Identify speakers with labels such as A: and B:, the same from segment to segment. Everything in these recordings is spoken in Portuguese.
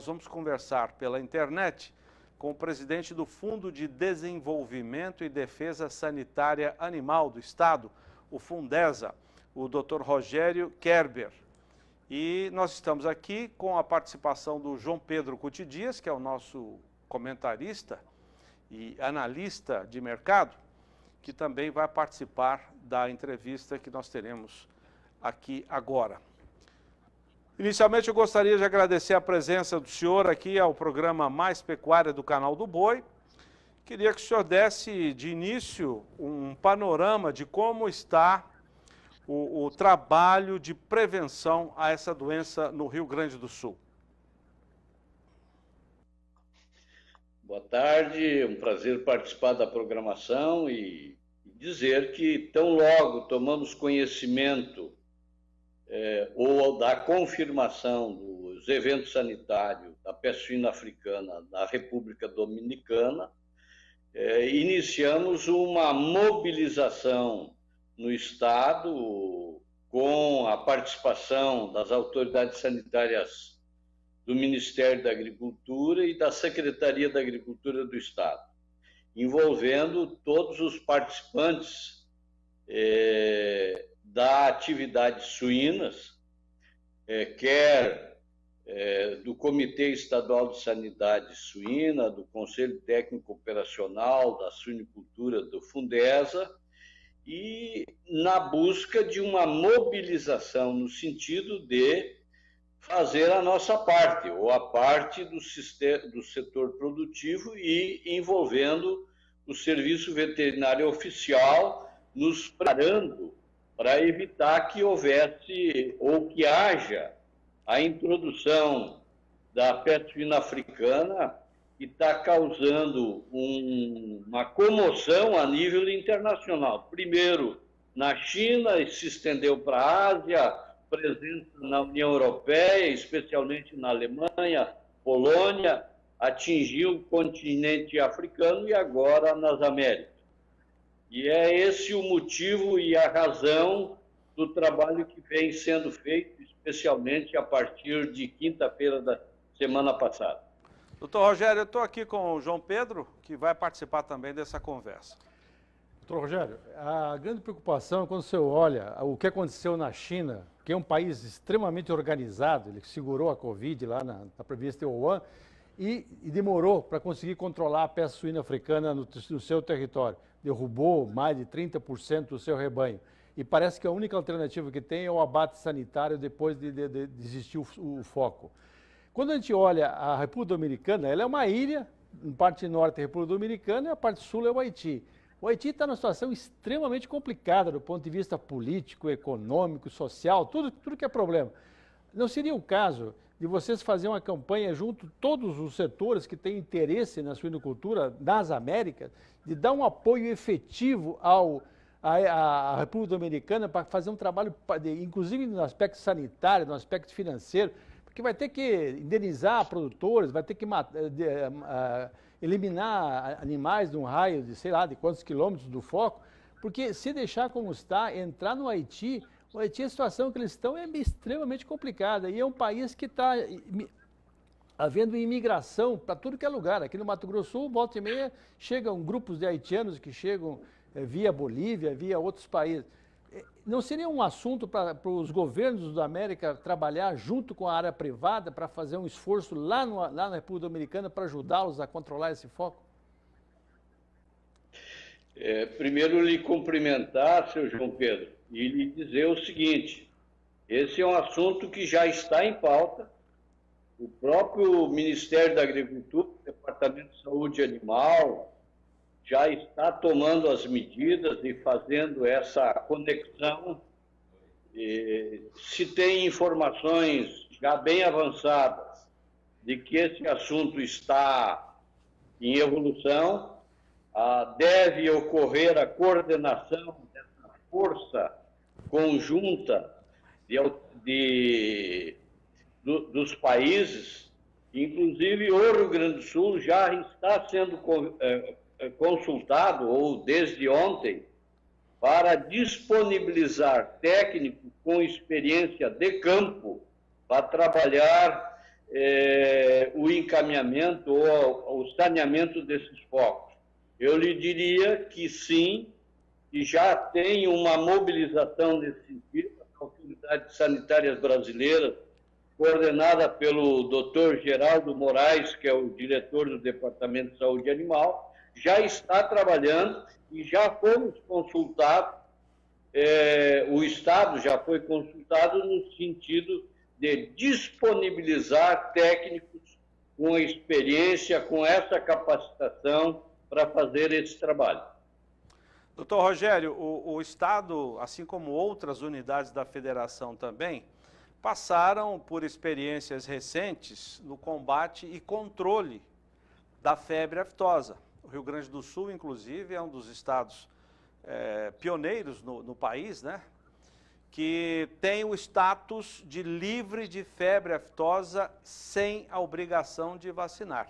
A: nós vamos conversar pela internet com o presidente do Fundo de Desenvolvimento e Defesa Sanitária Animal do Estado, o Fundesa, o Dr. Rogério Kerber. E nós estamos aqui com a participação do João Pedro Cuti Dias, que é o nosso comentarista e analista de mercado, que também vai participar da entrevista que nós teremos aqui agora. Inicialmente, eu gostaria de agradecer a presença do senhor aqui ao programa Mais Pecuária do Canal do Boi. Queria que o senhor desse de início um panorama de como está o, o trabalho de prevenção a essa doença no Rio Grande do Sul.
B: Boa tarde, é um prazer participar da programação e dizer que tão logo tomamos conhecimento é, ou da confirmação dos eventos sanitários da peste suína africana na República Dominicana, é, iniciamos uma mobilização no Estado com a participação das autoridades sanitárias do Ministério da Agricultura e da Secretaria da Agricultura do Estado, envolvendo todos os participantes é, da atividade suínas, é, quer é, do Comitê Estadual de Sanidade Suína, do Conselho Técnico Operacional da Suinicultura do Fundesa, e na busca de uma mobilização no sentido de fazer a nossa parte, ou a parte do, sistema, do setor produtivo e envolvendo o serviço veterinário oficial, nos preparando para evitar que houvesse ou que haja a introdução da peste suína africana que está causando um, uma comoção a nível internacional. Primeiro na China se estendeu para a Ásia, presença na União Europeia, especialmente na Alemanha, Polônia, atingiu o continente africano e agora nas Américas. E é esse o motivo e a razão do trabalho que vem sendo feito, especialmente a partir de quinta-feira da semana passada.
A: Doutor Rogério, eu estou aqui com o João Pedro, que vai participar também dessa conversa.
C: Doutor Rogério, a grande preocupação é quando você olha o que aconteceu na China, que é um país extremamente organizado, ele segurou a Covid lá na, na província de Wuhan e, e demorou para conseguir controlar a peste suína africana no, no seu território derrubou mais de 30% do seu rebanho. E parece que a única alternativa que tem é o abate sanitário depois de, de, de existir o, o, foco. Quando a gente olha a República Dominicana, ela é uma ilha, em parte norte é a República Dominicana e a parte sul é o Haiti. O Haiti está numa situação extremamente complicada do ponto de vista político, econômico, social, tudo, tudo que é problema. Não seria o caso de vocês fazer uma campanha junto todos os setores que têm interesse na suinocultura nas Américas, de dar um apoio efetivo ao à República Dominicana para fazer um trabalho, inclusive no aspecto sanitário, no aspecto financeiro, porque vai ter que indenizar produtores, vai ter que matar, de, uh, eliminar animais de um raio de sei lá de quantos quilômetros do foco, porque se deixar como está, entrar no Haiti o Haiti, a situação que eles estão é extremamente complicada e é um país que está havendo imigração para tudo que é lugar. Aqui no Mato Grosso Sul, volta e meia, chegam grupos de haitianos que chegam é, via Bolívia, via outros países. Eh, não seria um assunto para os governos da América trabalhar junto com a área privada para fazer um esforço lá, no, lá na República Dominicana para ajudá-los a controlar esse foco?
B: É, primeiro, lhe cumprimentar, seu João Pedro e lhe dizer o seguinte: esse é um assunto que já está em pauta. O próprio Ministério da Agricultura, Departamento de Saúde Animal, já está tomando as medidas e fazendo essa conexão. E, se tem informações já bem avançadas de que esse assunto está em evolução, ah, deve ocorrer a coordenação dessa força conjunta de, de do, dos países, inclusive o Rio Grande do Sul já está sendo é, é, consultado, ou desde ontem, para disponibilizar técnico com experiência de campo para trabalhar é, o encaminhamento ou o saneamento desses focos? Eu lhe diria que sim, que já tem uma mobilização nesse sentido, as autoridades sanitárias brasileiras, coordenada pelo Dr. Geraldo Moraes, que é o diretor do Departamento de Saúde Animal, já está trabalhando e já fomos consultados, é, o Estado já foi consultado no sentido de disponibilizar técnicos com experiência, com essa capacitação para fazer esse trabalho.
A: Doutor Rogério, o, o, Estado, assim como outras unidades da federação também, passaram por experiências recentes no combate e controle da febre aftosa. O Rio Grande do Sul, inclusive, é um dos estados é, pioneiros no, no país, né? que tem o status de livre de febre aftosa sem a obrigação de vacinar.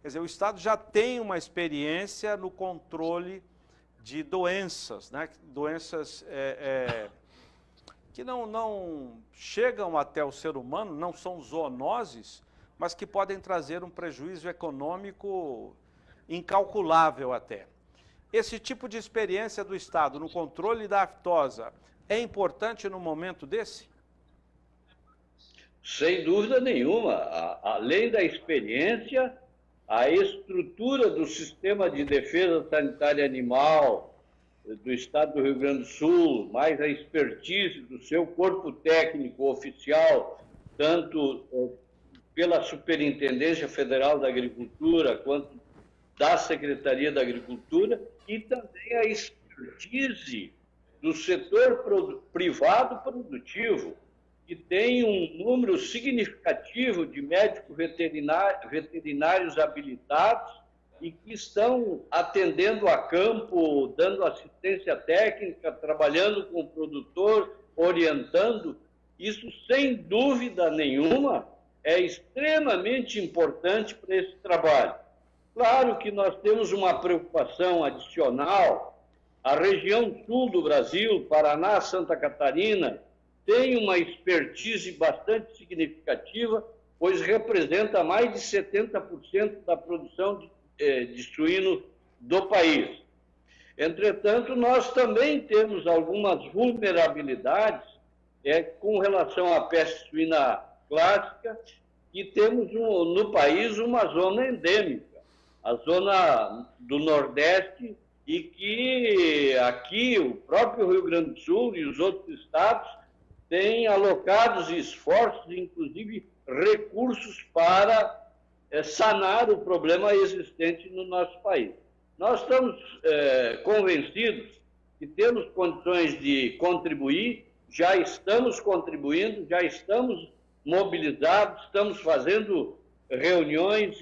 A: Quer dizer, o Estado já tem uma experiência no controle de doenças, né? doenças é, é, que não, não chegam até o ser humano, não são zoonoses, mas que podem trazer um prejuízo econômico incalculável até. Esse tipo de experiência do Estado no controle da aftosa é importante no momento desse?
B: Sem dúvida nenhuma. além da experiência, a estrutura do sistema de defesa sanitária animal do Estado do Rio Grande do Sul, mais a expertise do seu corpo técnico oficial, tanto eh, pela Superintendência Federal da Agricultura quanto da Secretaria da Agricultura e também a expertise do setor privado produtivo, que tem um número significativo de médicos veterinários habilitados e que estão atendendo a campo, dando assistência técnica, trabalhando com o produtor, orientando. Isso, sem dúvida nenhuma, é extremamente importante para esse trabalho. Claro que nós temos uma preocupação adicional. A região sul do Brasil, Paraná, Santa Catarina, tem uma expertise bastante significativa, pois representa mais de 70% da produção de, eh, de suíno do país. Entretanto, nós também temos algumas vulnerabilidades é, com relação à peste suína clássica e temos um, no país uma zona endêmica a zona do Nordeste e que aqui o próprio Rio Grande do Sul e os outros estados têm alocados esforços, inclusive recursos para é, sanar o problema existente no nosso país. Nós estamos é, convencidos que temos condições de contribuir, já estamos contribuindo, já estamos mobilizados, estamos fazendo reuniões,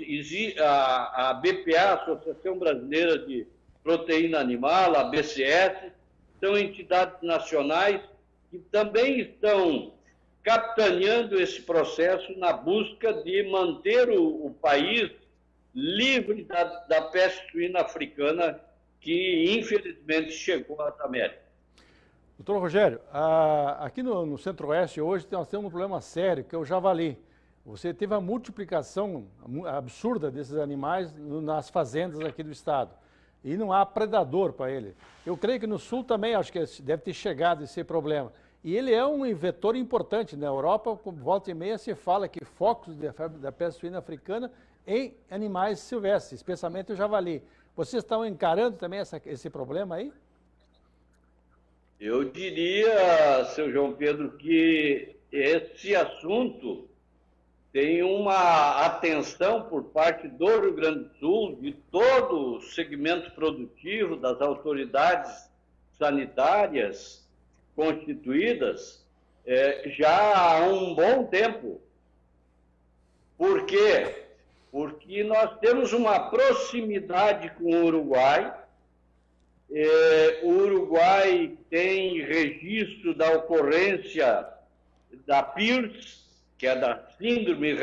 B: a, a BPA, Associação Brasileira de Proteína Animal, a BCS, são entidades nacionais que também estão capitaneando esse processo na busca de manter o, o país livre da, da peste suína africana que infelizmente chegou às Américas.
C: Doutor Rogério, a, aqui no, no Centro-Oeste hoje nós temos um problema sério, que é o javali. Você teve a multiplicação absurda desses animais nas fazendas aqui do estado. E não há predador para ele. Eu creio que no sul também acho que deve ter chegado esse problema. E ele é um vetor importante. Na Europa, volta e meia, se fala que focos da peste suína africana em animais silvestres, especialmente o javali. Vocês estão encarando também essa, esse problema aí?
B: Eu diria, seu João Pedro, que esse assunto tem uma atenção por parte do Rio Grande do Sul, de todo o segmento produtivo, das autoridades sanitárias constituídas, é, já há um bom tempo. Por quê? Porque nós temos uma proximidade com o Uruguai, é, o Uruguai tem registro da ocorrência da PIRS, que é da Síndrome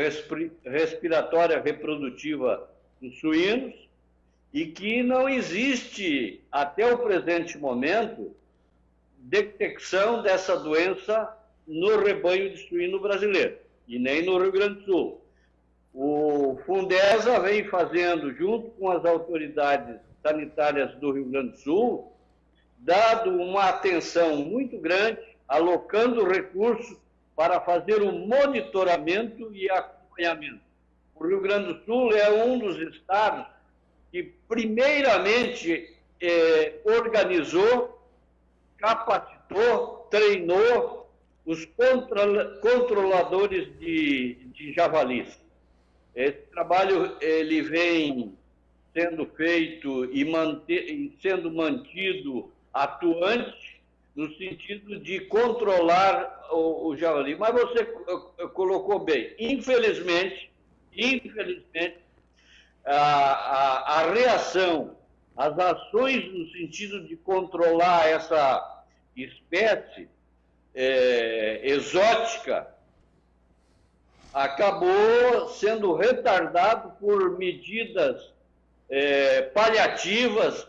B: Respiratória Reprodutiva dos Suínos, e que não existe, até o presente momento, detecção dessa doença no rebanho de suíno brasileiro, e nem no Rio Grande do Sul. O Fundesa vem fazendo, junto com as autoridades sanitárias do Rio Grande do Sul, dado uma atenção muito grande, alocando recursos para fazer o monitoramento e acompanhamento. O Rio Grande do Sul é um dos estados que, primeiramente, eh, organizou, capacitou, treinou os controladores de, de javalis. Esse trabalho ele vem sendo feito e, manter, sendo mantido atuante no sentido de controlar o, o javali. Mas você colocou bem. Infelizmente, infelizmente, a, a, a reação, as ações no sentido de controlar essa espécie é, exótica acabou sendo retardado por medidas é, paliativas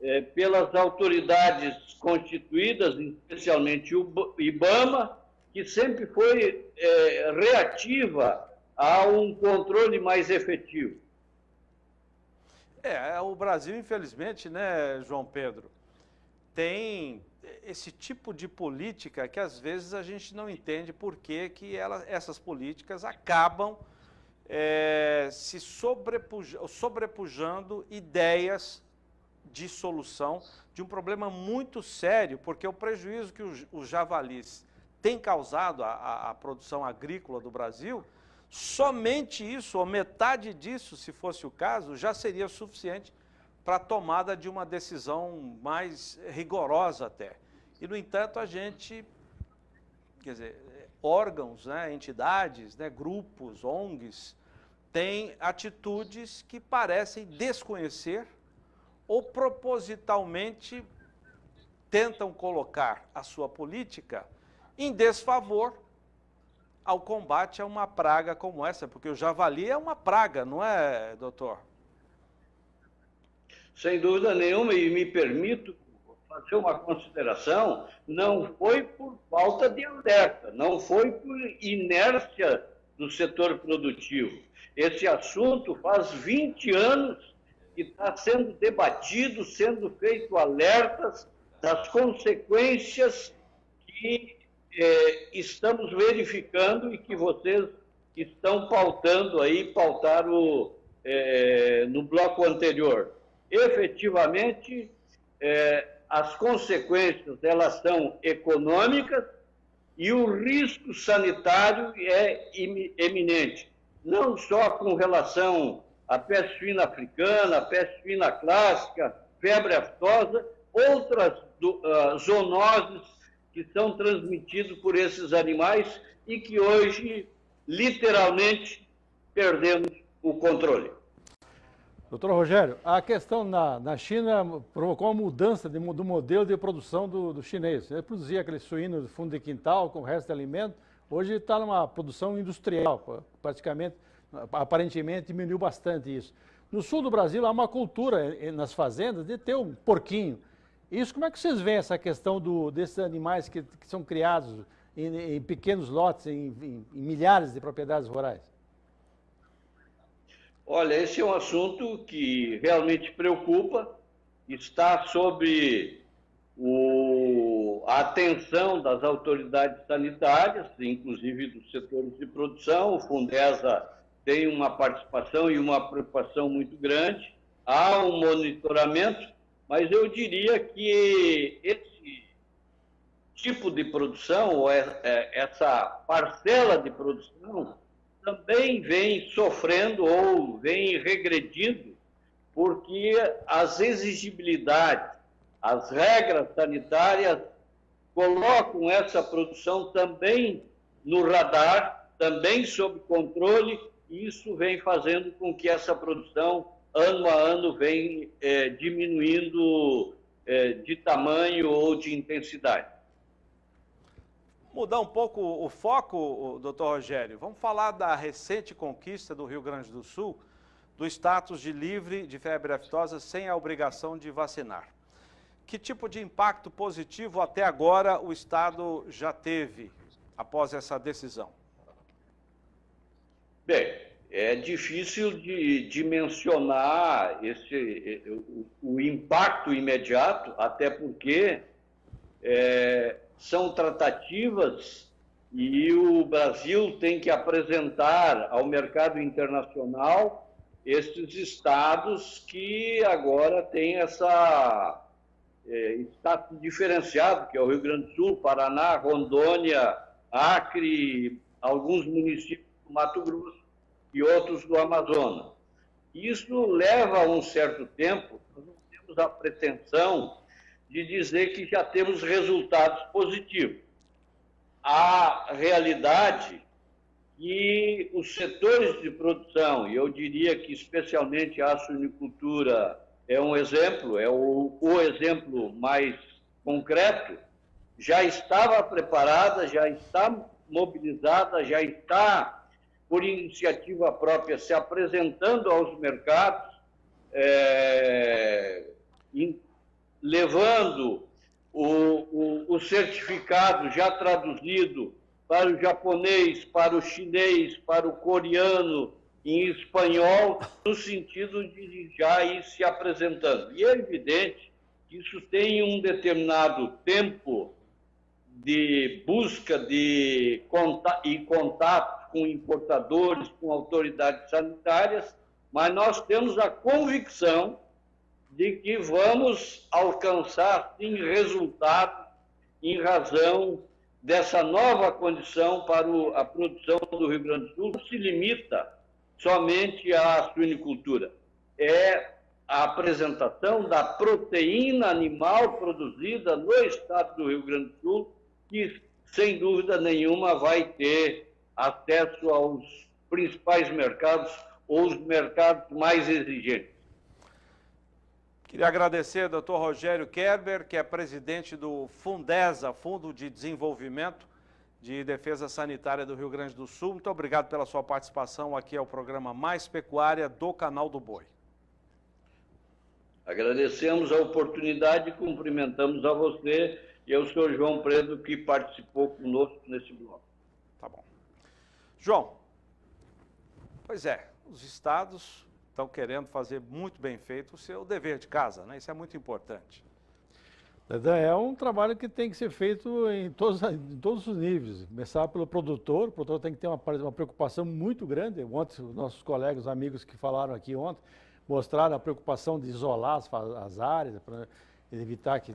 B: é, pelas autoridades constituídas, especialmente o IBAMA, que sempre foi é, reativa a um controle mais efetivo.
A: É, o Brasil, infelizmente, né, João Pedro, tem esse tipo de política que às vezes a gente não entende por que, que ela, essas políticas acabam é, se sobrepujando, sobrepujando ideias de solução de um problema muito sério, porque o prejuízo que os, javalis têm causado à produção agrícola do Brasil, somente isso, ou metade disso, se fosse o caso, já seria suficiente para a tomada de uma decisão mais rigorosa até. E, no entanto, a gente, quer dizer, órgãos, né, entidades, né, grupos, ONGs, têm atitudes que parecem desconhecer ou propositalmente tentam colocar a sua política em desfavor ao combate a uma praga como essa, porque o javali é uma praga, não é, doutor?
B: sem dúvida nenhuma, e me permito fazer uma consideração, não foi por falta de alerta, não foi por inércia do setor produtivo. Esse assunto faz 20 anos que está sendo debatido, sendo feito alertas das consequências que eh, estamos verificando e que vocês estão pautando aí, pautaram eh, no bloco anterior. Efetivamente é, as consequências elas são econômicas e o risco sanitário é eminente, não só com relação à peste suína africana, peste suína clássica, febre aftosa, outras do, uh, zoonoses que são transmitidas por esses animais e que hoje, literalmente, perdemos o controle.
C: Doutor Rogério, a questão na, na China provocou uma mudança de, do modelo de produção do, do chinês. Ele produzia aquele suíno de fundo de quintal com o resto de alimento. Hoje está numa produção industrial, praticamente, aparentemente diminuiu bastante isso. No sul do Brasil há uma cultura nas fazendas de ter um porquinho. Isso, como é que vocês veem essa questão do, desses animais que, que são criados em, em pequenos lotes, em, em, em milhares de propriedades rurais?
B: Olha, esse é um assunto que realmente preocupa, está sob o, a atenção das autoridades sanitárias, inclusive dos setores de produção. O Fundesa tem uma participação e uma preocupação muito grande. Há um monitoramento, mas eu diria que esse tipo de produção, ou é, é, essa parcela de produção, também vem sofrendo ou vem regredindo porque as exigibilidades, as regras sanitárias colocam essa produção também no radar, também sob controle, e isso vem fazendo com que essa produção, ano a ano, vem é, diminuindo é, de tamanho ou de intensidade.
A: Mudar um pouco o foco, doutor Rogério, vamos falar da recente conquista do Rio Grande do Sul do status de livre de febre aftosa sem a obrigação de vacinar. Que tipo de impacto positivo até agora o Estado já teve após essa decisão?
B: Bem, é difícil de dimensionar esse, o, o impacto imediato, até porque é, são tratativas e o Brasil tem que apresentar ao mercado internacional esses estados que agora têm essa é, status diferenciado, que é o Rio Grande do Sul, Paraná, Rondônia, Acre, alguns municípios do Mato Grosso e outros do Amazonas. Isso leva um certo tempo, nós não temos a pretensão de dizer que já temos resultados positivos. A realidade que os setores de produção, e eu diria que especialmente a suinicultura é um exemplo, é o, o exemplo mais concreto, já estava preparada, já está mobilizada, já está, por iniciativa própria, se apresentando aos mercados, é, levando o, o, o certificado já traduzido para o japonês, para o chinês, para o coreano, em espanhol, no sentido de já ir se apresentando. E é evidente que isso tem um determinado tempo de busca de contato, e contato com importadores, com autoridades sanitárias, mas nós temos a convicção de que vamos alcançar sim resultados em razão dessa nova condição para a produção do Rio Grande do Sul. Não se limita somente à suinicultura, é a apresentação da proteína animal produzida no estado do Rio Grande do Sul, que sem dúvida nenhuma vai ter acesso aos principais mercados ou os mercados mais exigentes.
A: Queria agradecer ao Dr. Rogério Kerber, que é presidente do Fundesa, Fundo de Desenvolvimento de Defesa Sanitária do Rio Grande do Sul. Muito obrigado pela sua participação aqui ao programa Mais Pecuária do Canal do Boi.
B: Agradecemos a oportunidade e cumprimentamos a você e ao senhor João Predo, que participou conosco nesse bloco.
A: João, pois é, os estados estão querendo fazer muito bem feito o seu dever de casa, né? Isso é muito importante.
C: É um trabalho que tem que ser feito em todos, em todos os níveis. Começar pelo produtor, o produtor tem que ter uma, uma preocupação muito grande. Ontem, os nossos colegas, os amigos que falaram aqui ontem, mostraram a preocupação de isolar as, as áreas, para evitar que.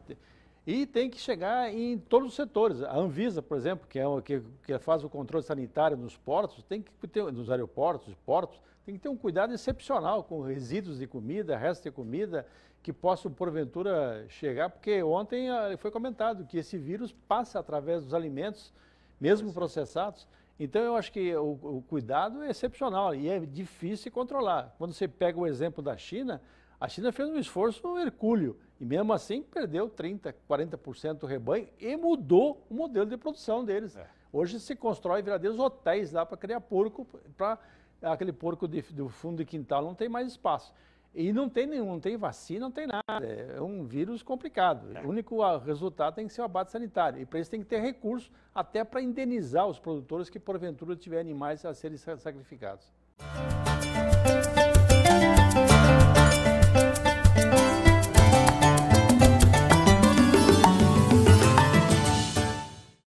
C: E tem que chegar em todos os setores. A Anvisa, por exemplo, que, é o, que, que faz o controle sanitário nos portos, tem que ter, nos aeroportos, portos, tem que ter um cuidado excepcional com resíduos de comida, restos de comida, que possam, porventura, chegar, porque ontem ah, foi comentado que esse vírus passa através dos alimentos, mesmo processados. Então, eu acho que o, o cuidado é excepcional e é difícil controlar. Quando você pega o exemplo da China, a China fez um esforço hercúleo e mesmo assim perdeu 30%, 40% do rebanho e mudou o modelo de produção deles. É. Hoje se constrói verdadeiros hotéis lá para criar porco, para aquele porco de, do fundo de quintal não tem mais espaço. E não tem nenhum, não tem vacina, não tem nada. É um vírus complicado. É. O único resultado tem que ser o abate sanitário. E para isso tem que ter recursos até para indenizar os produtores que porventura tiverem animais a serem sacrificados.